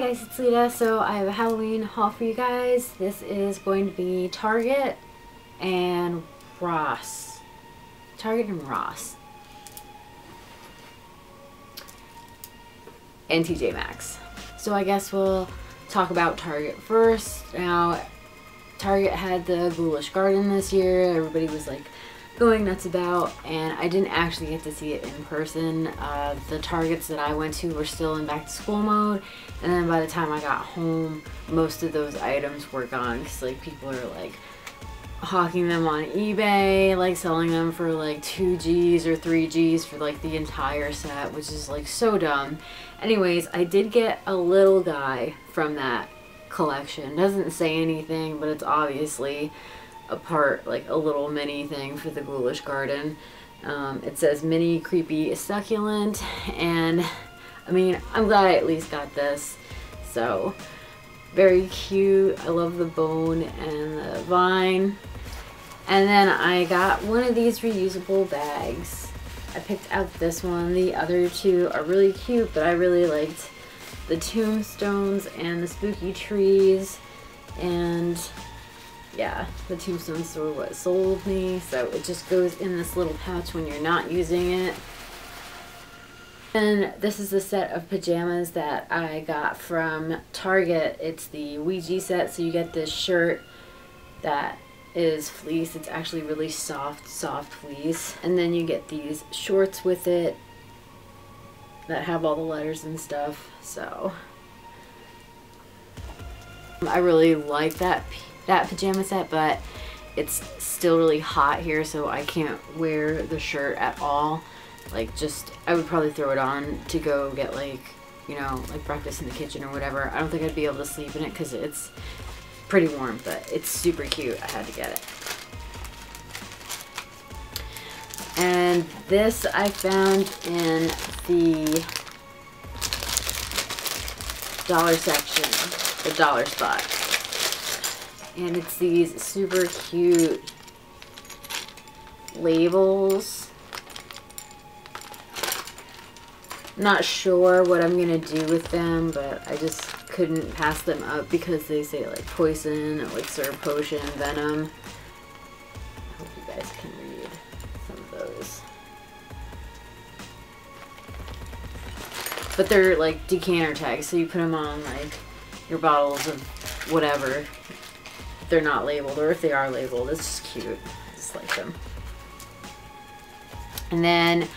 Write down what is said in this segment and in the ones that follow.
guys, it's Lita. So I have a Halloween haul for you guys. This is going to be Target and Ross. Target and Ross. And TJ Maxx. So I guess we'll talk about Target first. Now, Target had the Ghoulish Garden this year. Everybody was like going nuts about and I didn't actually get to see it in person. Uh, the Targets that I went to were still in back to school mode and then by the time I got home most of those items were gone because like people are like hawking them on eBay, like selling them for like 2Gs or 3Gs for like the entire set, which is like so dumb. Anyways, I did get a little guy from that collection. Doesn't say anything, but it's obviously a part, like a little mini thing for the Ghoulish Garden. Um, it says mini creepy succulent, and I mean, I'm glad I at least got this. So, very cute. I love the bone and the vine. And then I got one of these reusable bags. I picked out this one. The other two are really cute, but I really liked the tombstones and the spooky trees. And yeah, the tombstones were what sold me. So it just goes in this little pouch when you're not using it. And this is the set of pajamas that I got from Target. It's the Ouija set, so you get this shirt that is fleece. It's actually really soft, soft fleece. And then you get these shorts with it that have all the letters and stuff. So I really like that that pajama set, but it's still really hot here, so I can't wear the shirt at all. Like just, I would probably throw it on to go get like, you know, like breakfast in the kitchen or whatever. I don't think I'd be able to sleep in it because it's pretty warm, but it's super cute. I had to get it. And this I found in the dollar section, the dollar spot. And it's these super cute labels. Not sure what I'm going to do with them, but I just couldn't pass them up because they say like poison, elixir, potion, venom. I hope you guys can read some of those. But they're like decanter tags, so you put them on like your bottles of whatever. They're not labeled, or if they are labeled, it's just cute. I just like them. And then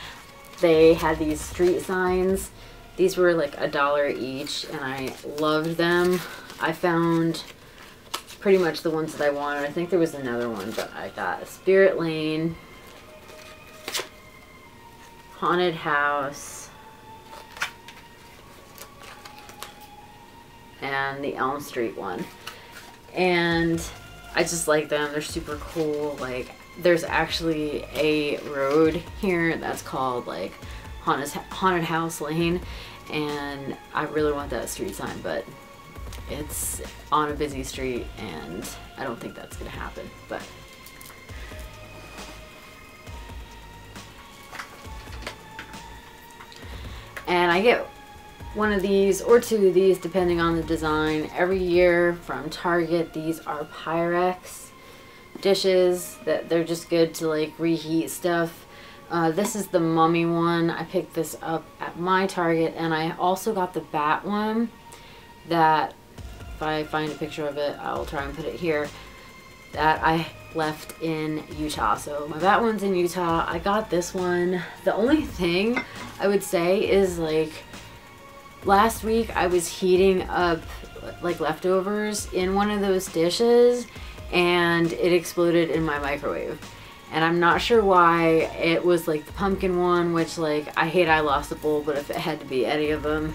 they had these street signs these were like a dollar each and I loved them. I found pretty much the ones that I wanted. I think there was another one, but I got Spirit Lane, Haunted House, and the Elm Street one. And I just like them. They're super cool. Like, there's actually a road here that's called like Haunted, Haunted House Lane and I really want that street sign but it's on a busy street and I don't think that's gonna happen but and I get one of these or two of these depending on the design every year from Target these are Pyrex dishes that they're just good to like reheat stuff uh, this is the mummy one. I picked this up at my Target and I also got the bat one that if I find a picture of it I'll try and put it here that I left in Utah. So my bat one's in Utah. I got this one. The only thing I would say is like last week I was heating up like leftovers in one of those dishes and it exploded in my microwave. And I'm not sure why. It was like the pumpkin one which like I hate I lost the bowl but if it had to be any of them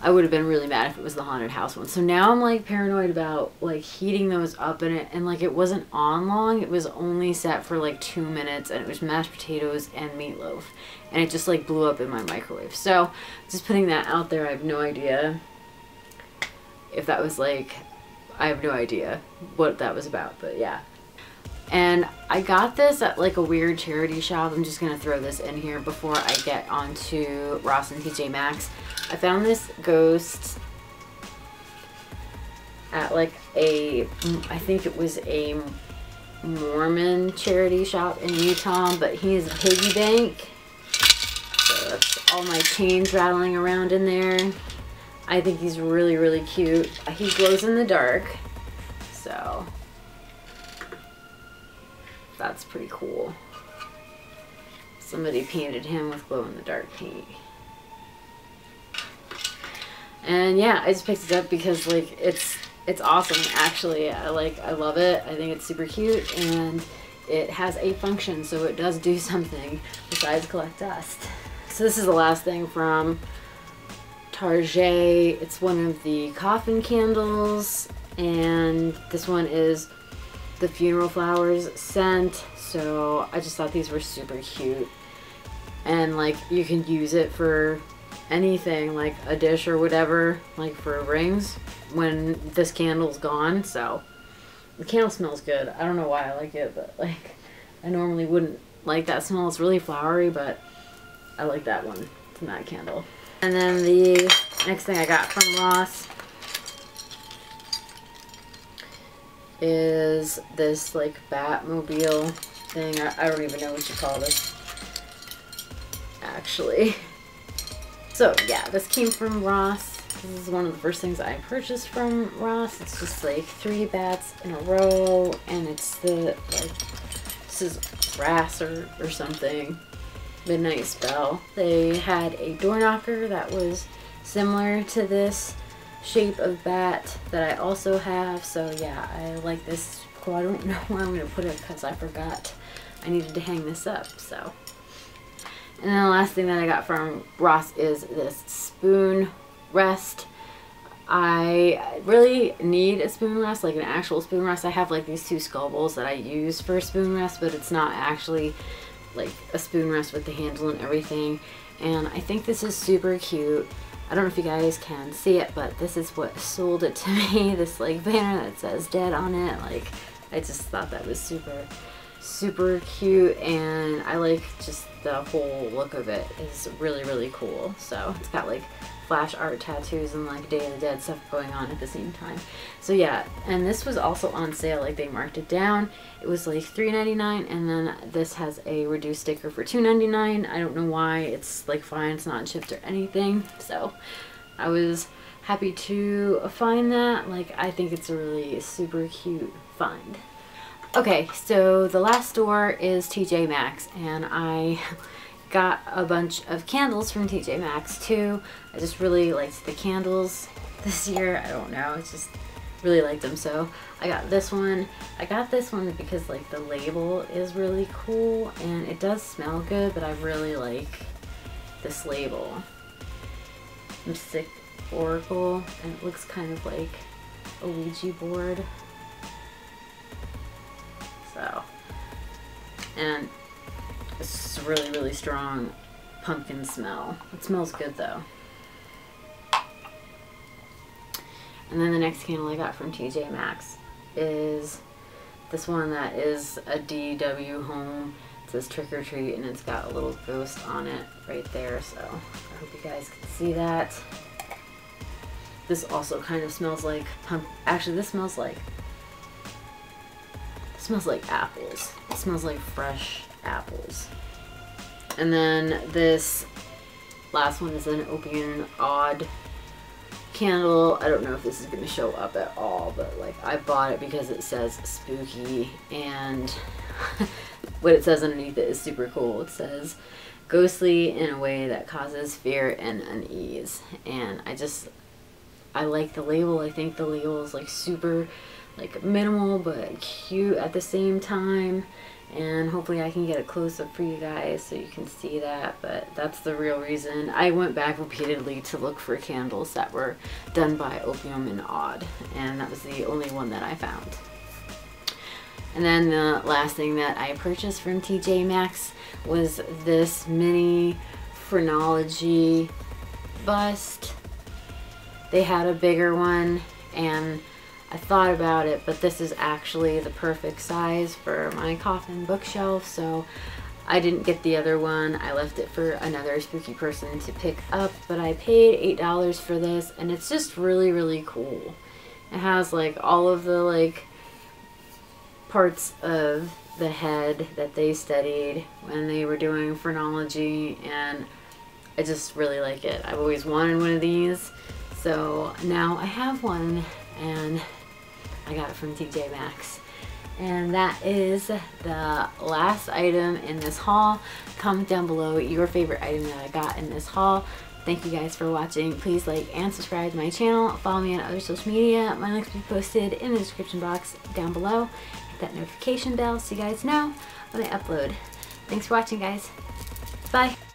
I would have been really mad if it was the haunted house one. So now I'm like paranoid about like heating those up in it. And like it wasn't on long. It was only set for like two minutes and it was mashed potatoes and meatloaf. And it just like blew up in my microwave. So just putting that out there I have no idea if that was like I have no idea what that was about. But yeah And I got this at like a weird charity shop. I'm just gonna throw this in here before I get onto Ross and TJ Maxx. I found this ghost at like a, I think it was a Mormon charity shop in Utah, but he is a piggy bank. So that's all my chains rattling around in there. I think he's really, really cute. He glows in the dark. So that's pretty cool. Somebody painted him with glow in the dark paint. And yeah, I just picked it up because like it's it's awesome actually. I like I love it. I think it's super cute and it has a function so it does do something besides collect dust. So this is the last thing from Target. It's one of the coffin candles and this one is the funeral flowers scent so I just thought these were super cute. And like you can use it for anything like a dish or whatever like for rings when this candle's gone so. The candle smells good. I don't know why I like it but like I normally wouldn't like that smell. It's really flowery but I like that one not a candle. And then the next thing I got from Ross is this like Batmobile thing. I, I don't even know what you call this actually. So yeah, this came from Ross. This is one of the first things I purchased from Ross. It's just like three bats in a row and it's the like this is brass or, or something. Midnight Spell. They had a door knocker that was similar to this shape of bat that I also have. So yeah, I like this. I don't know where I'm going to put it because I forgot I needed to hang this up. So. And then the last thing that I got from Ross is this spoon rest. I really need a spoon rest, like an actual spoon rest. I have like these two skull bowls that I use for spoon rest, but it's not actually like a spoon rest with the handle and everything. And I think this is super cute. I don't know if you guys can see it, but this is what sold it to me. This like banner that says dead on it. Like, I just thought that was super, super cute. And I like just the whole look of it is really, really cool. So it's got like flash art tattoos and like Day of the Dead stuff going on at the same time. So yeah, and this was also on sale, like they marked it down. It was like $3.99 and then this has a reduced sticker for $2.99. I don't know why, it's like fine, it's not chipped or anything. So I was happy to find that. Like I think it's a really super cute find. Okay, so the last store is TJ Maxx and I got a bunch of candles from TJ Maxx too. I just really liked the candles this year. I don't know, it's just really like them. So I got this one. I got this one because like the label is really cool and it does smell good, but I really like this label. Mystic Oracle and it looks kind of like a Ouija board. So, and it's really, really strong pumpkin smell. It smells good though. And then the next candle I got from TJ Maxx is this one that is a DW home. It says trick or treat and it's got a little ghost on it right there. So I hope you guys can see that. This also kind of smells like pump. Actually, this smells like smells like apples. It smells like fresh apples. And then this last one is an Opium Odd candle. I don't know if this is going to show up at all, but like I bought it because it says spooky and what it says underneath it is super cool. It says ghostly in a way that causes fear and unease. And I just, I like the label. I think the label is like super like minimal but cute at the same time and hopefully I can get a close-up for you guys so you can see that but that's the real reason. I went back repeatedly to look for candles that were done by Opium and Odd and that was the only one that I found. And then the last thing that I purchased from TJ Maxx was this mini phrenology bust. They had a bigger one and I thought about it, but this is actually the perfect size for my coffin bookshelf, so I didn't get the other one. I left it for another spooky person to pick up, but I paid $8 for this, and it's just really, really cool. It has like all of the like parts of the head that they studied when they were doing phrenology, and I just really like it. I've always wanted one of these, so now I have one, and I got it from TJ Maxx. And that is the last item in this haul. Comment down below your favorite item that I got in this haul. Thank you guys for watching. Please like and subscribe to my channel. Follow me on other social media. My links will be posted in the description box down below. Hit that notification bell so you guys know when I upload. Thanks for watching guys. Bye.